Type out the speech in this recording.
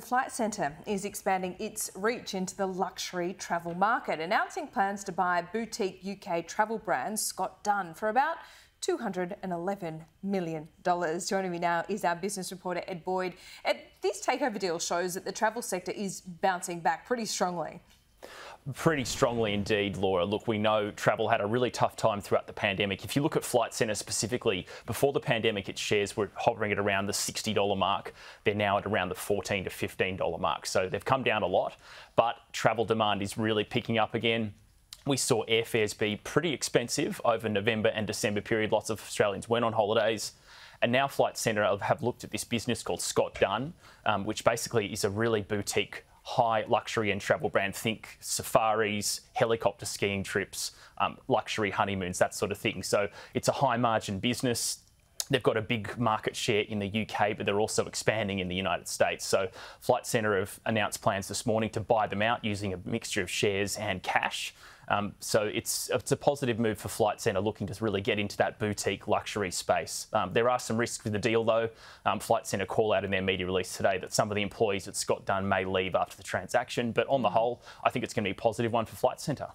Flight Centre is expanding its reach into the luxury travel market, announcing plans to buy boutique UK travel brand Scott Dunn for about $211 million. Joining me now is our business reporter Ed Boyd. Ed, this takeover deal shows that the travel sector is bouncing back pretty strongly. Pretty strongly indeed, Laura. Look, we know travel had a really tough time throughout the pandemic. If you look at Flight Centre specifically, before the pandemic, its shares were hovering at around the $60 mark. They're now at around the 14 to $15 mark. So they've come down a lot, but travel demand is really picking up again we saw airfares be pretty expensive over November and December period. Lots of Australians went on holidays. And now Flight Centre have looked at this business called Scott Dunn, um, which basically is a really boutique high luxury and travel brand. Think safaris, helicopter skiing trips, um, luxury honeymoons, that sort of thing. So it's a high margin business. They've got a big market share in the UK, but they're also expanding in the United States. So Flight Centre have announced plans this morning to buy them out using a mixture of shares and cash. Um, so it's it's a positive move for Flight Centre looking to really get into that boutique luxury space. Um, there are some risks with the deal though. Um, Flight Centre call out in their media release today that some of the employees at Scott Dunn may leave after the transaction, but on the whole, I think it's going to be a positive one for Flight Centre.